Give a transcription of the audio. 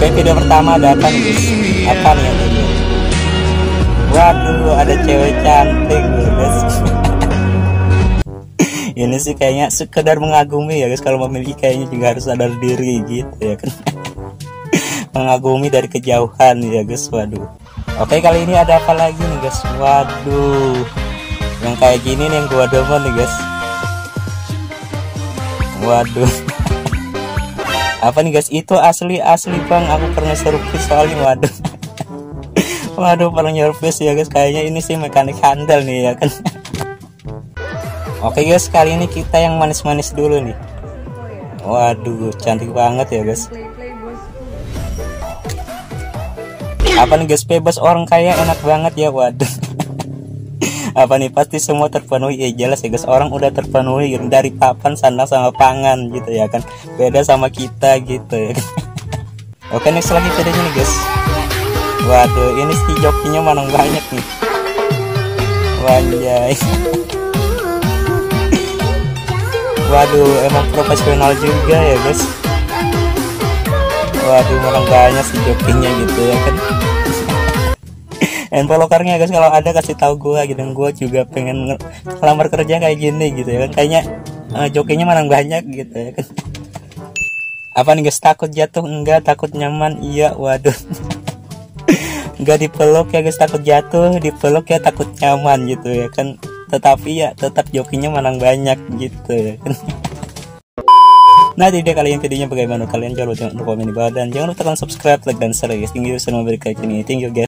Oke video pertama nih guys Apa nih yang ini? Waduh ada cewek cantik guys Ini sih kayaknya sekedar mengagumi ya guys Kalau memiliki kayaknya juga harus sadar diri gitu ya kan. Mengagumi dari kejauhan ya guys Waduh. Oke kali ini ada apa lagi nih guys Waduh. Yang kayak gini nih yang gua demen nih guys Waduh apa nih guys? Itu asli asli bang. Aku pernah servis soalnya waduh. Waduh pernah servis ya guys. Kayaknya ini sih mekanik handal nih ya kan? Oke guys. Kali ini kita yang manis-manis dulu nih. Waduh cantik banget ya guys. Apa nih guys? Bebas orang kaya enak banget ya waduh apa nih pasti semua terpenuhi. Ya jelas ya guys. Orang udah terpenuhi dari papan sandang sama pangan gitu ya kan. Beda sama kita gitu ya kan. Oke next lagi videonya nih guys. Waduh ini si jokinya mana banyak nih? Wanjay waduh emang profesional juga ya guys. Waduh mana banyak si jokinya gitu ya kan envelopernya guys. Kalau ada kasih tahu gua gitu. Gua juga pengen lamar kerja kayak gini gitu ya. Kan kayaknya uh, jokinya mana banyak gitu ya. Kan apa nih guys? Takut jatuh? Enggak. Takut nyaman? Iya. Waduh. Enggak dipeluk ya guys. Takut jatuh dipeluk ya takut nyaman gitu ya kan. Tetapi ya tetap jokinya mana banyak gitu ya kan. Nah, jadi kalian videonya. Bagaimana kalian? Jangan lupa untuk komen di bawah. Dan jangan lupa tekan subscribe, like dan share guys. Thank you. Sudah memberikan ini. Thank you guys.